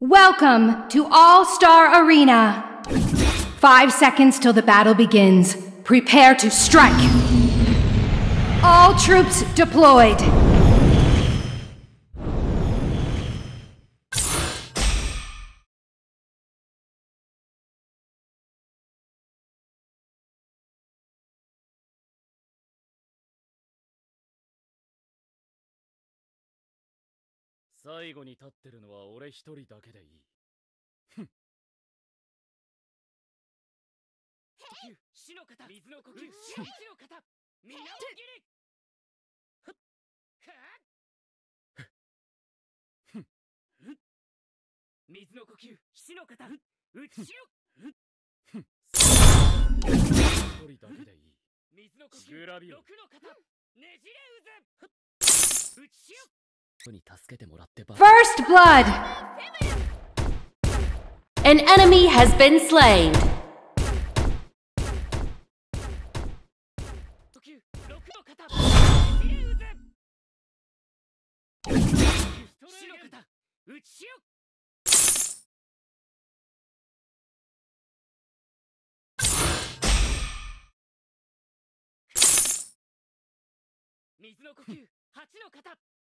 Welcome to All Star Arena. Five seconds till the battle begins. Prepare to strike. All troops deployed. “最後に立ってるのは俺一人だけでいい。ふん。死の方。水の呼吸。死の方。皆を切りはっ。ふん。水の呼吸。死の方。うちよふん。一人だけでいい。水の呼吸。グラビオ。毒の方。ねじれ渦。うちよに助けてもらってば First blood! An enemy has been slain! の呼吸八の型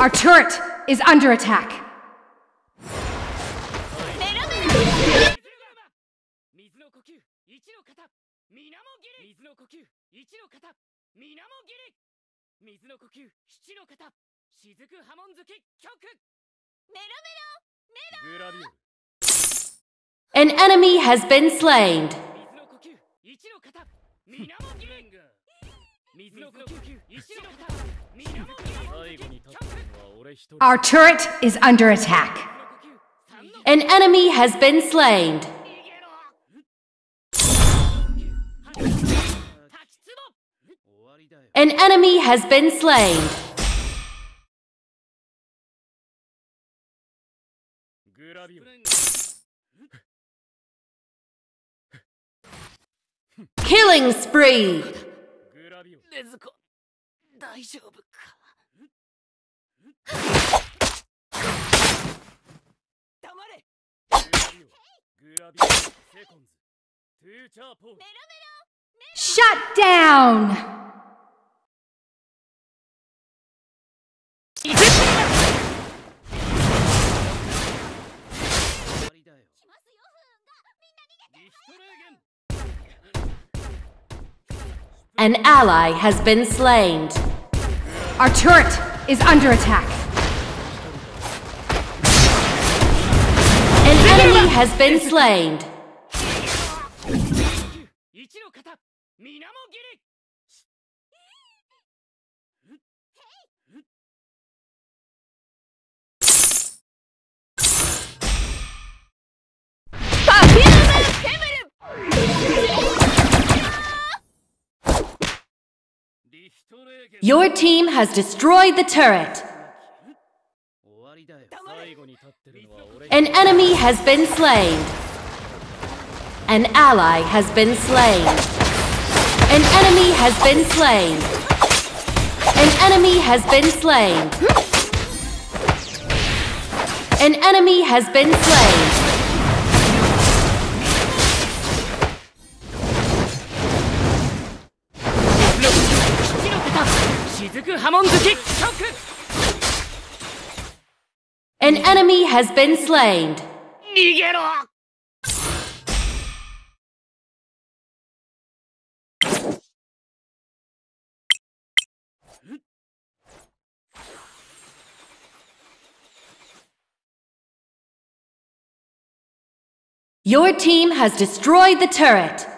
Our turret is under attack. An enemy has been slain. Our turret is under attack. An enemy has been slain. An enemy has been slain. Killing spree! 禰豆子大丈夫か？黙れ！グラビオセコンズトゥーチャーポー Shut down! An ally has been slain. Our turret is under attack. An enemy has been slain. Your team has destroyed the turret. An enemy has been slain. An ally has been slain. An enemy has been slain. An enemy has been slain. An enemy has been slain. An enemy has been slain. Your team has destroyed the turret.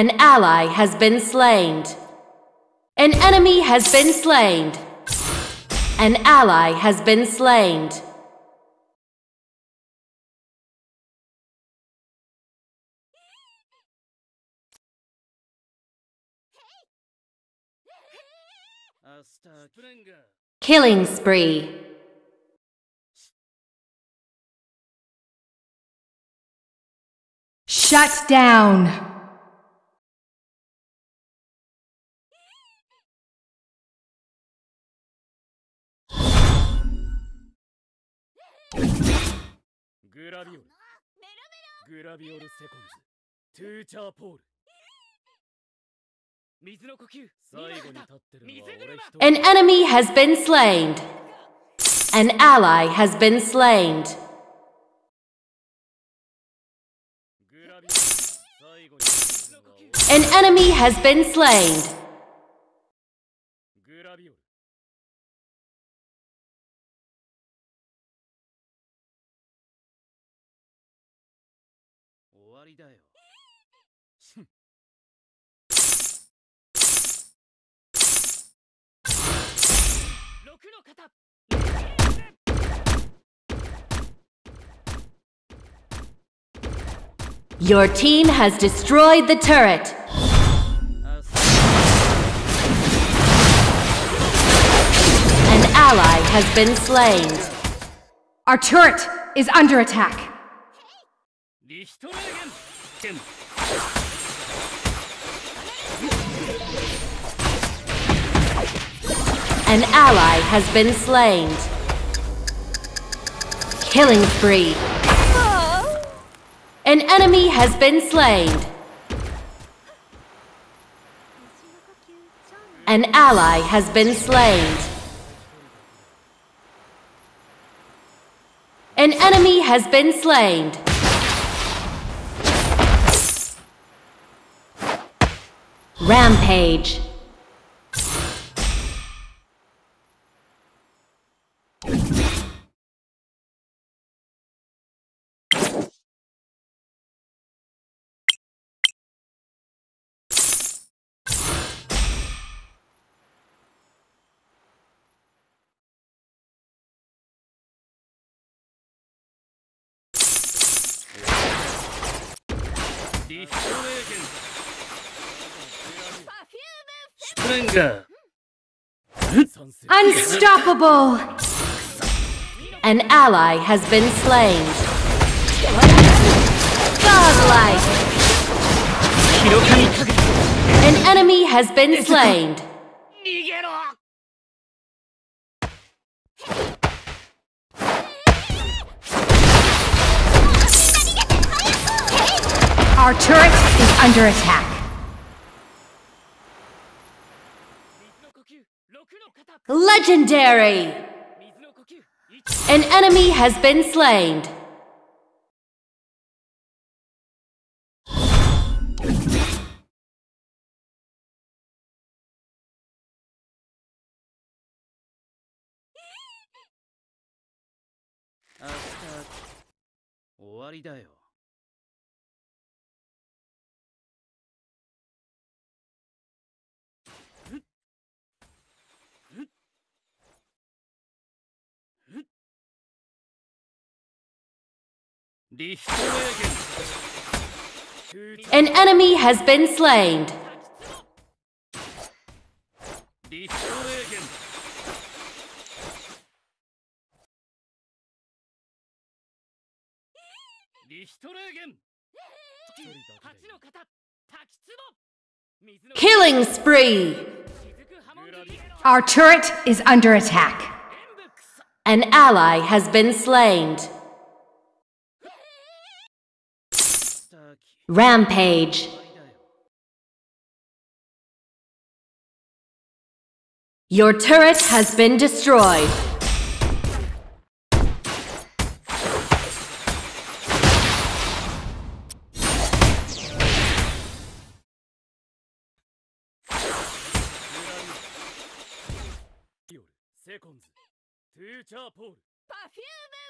An ally has been slain. An enemy has been slain. An ally has been slain. Killing spree. Shut down! グラビオルグラビオルセコンズトゥーチャーポール水の呼吸最後に立ってるのは俺一人 An enemy has been slain. An ally has been slain. グラビオル最後に立ってるのは俺 An enemy has been slain. りだよ六の型 Your team has destroyed the turret. アス An ally has been slain. Our turret is under attack. An ally has been slain. Killing spree. An enemy has been slain. An ally has been slain. An enemy has been slain. Rampage. 그 Unstoppable! An ally has been slain. Godlike! An enemy has been slain. Our turret is under attack. Legendary! An enemy has been slain. Uh, uh, 終わりだよ。An enemy has been slain. Killing spree! Our turret is under attack. An ally has been slain. Rampage. Your turret has been destroyed. Seconds. Future Perfume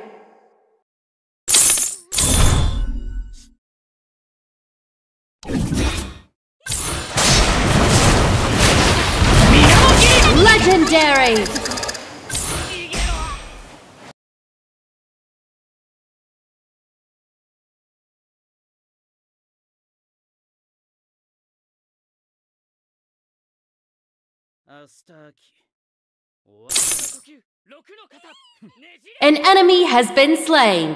Legendary! An enemy has been slain.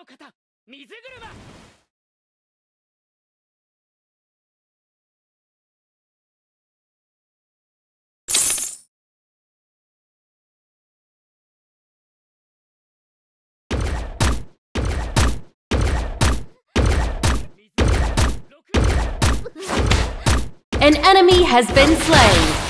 の型水車 An enemy has been slain.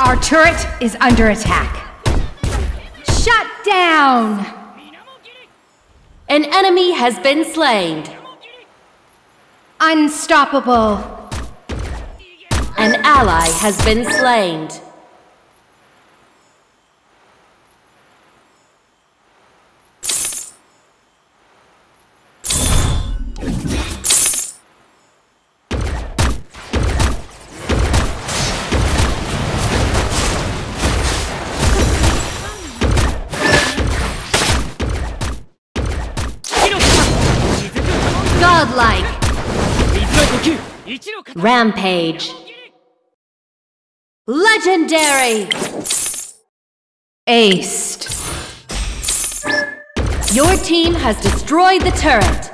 Our turret is under attack. Shut down! An enemy has been slain. Unstoppable. An ally has been slain. Rampage. Legendary! Aced. Your team has destroyed the turret.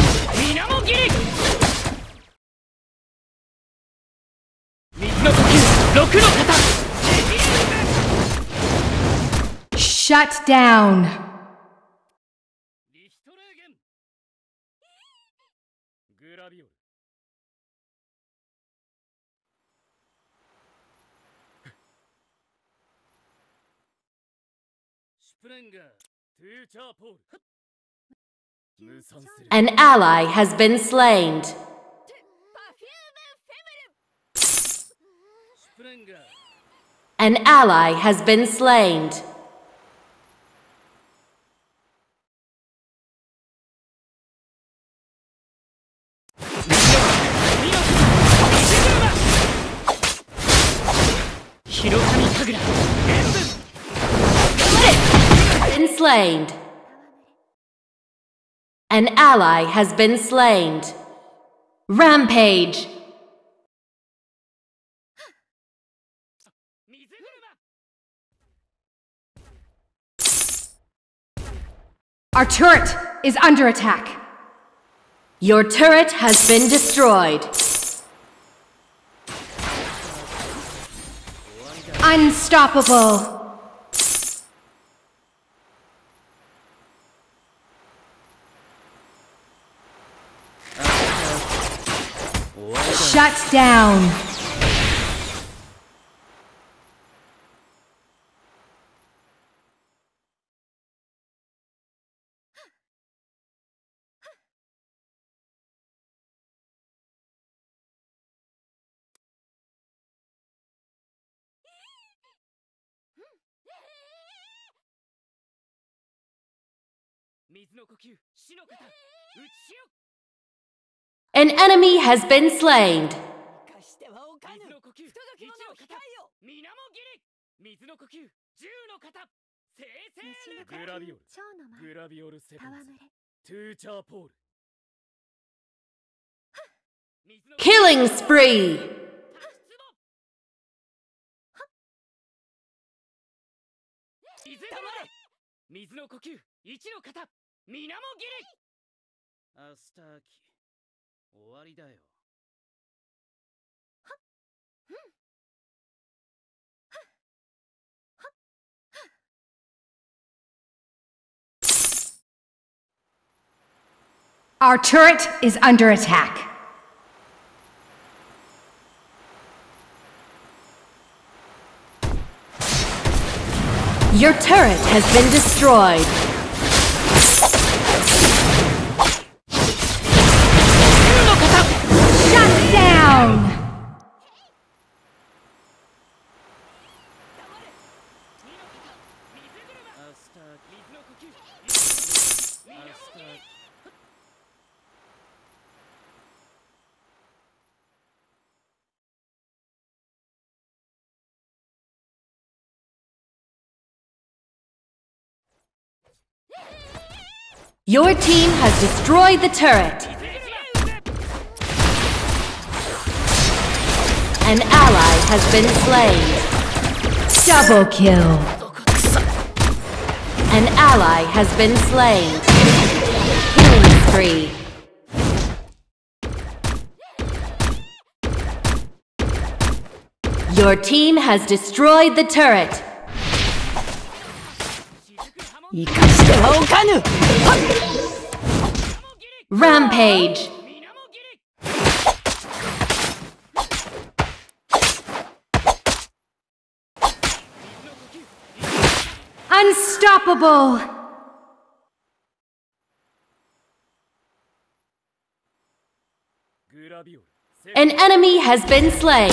Shut down! An ally has been slain. An ally has been slain. Slain. An ally has been slain. Rampage. Our turret is under attack. Your turret has been destroyed. Unstoppable. Shut down. Midno 水の呼吸死の型打ちよ An enemy has been slain. グラビオル、グラビオルセブンス、トゥーチャーポール。キリングスプリー水たまれ水の呼吸、一の型、みなもぎりアスターキー。吸一の型水面切りアスターキ終わりだよ Our turret is under attack. Your turret has been destroyed. Your team has destroyed the turret. An ally has been slain. Double kill. An ally has been slain. Killing spree. Your team has destroyed the turret. 生かしてはおかぬ Rampage! Unstoppable! An enemy has been slain!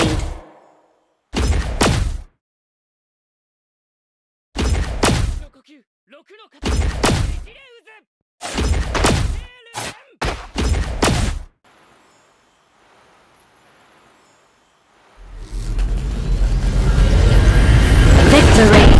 Victory.